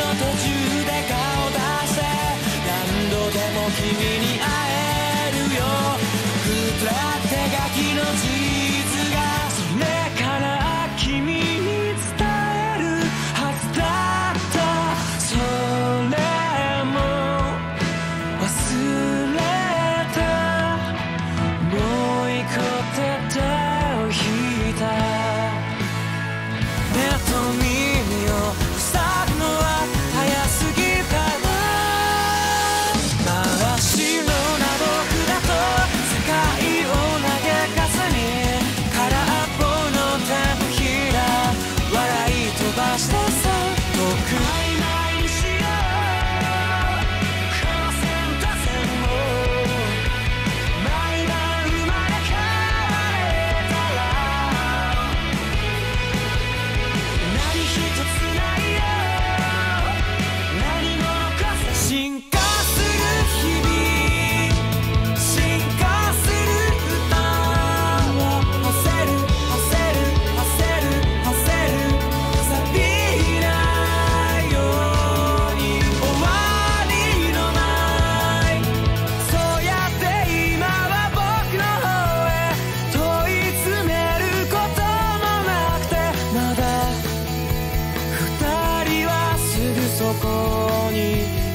の途中で顔出せ何度でも君に会えるよ。くら手書きの地図がそれから君に伝えるはずだった。それも忘れこに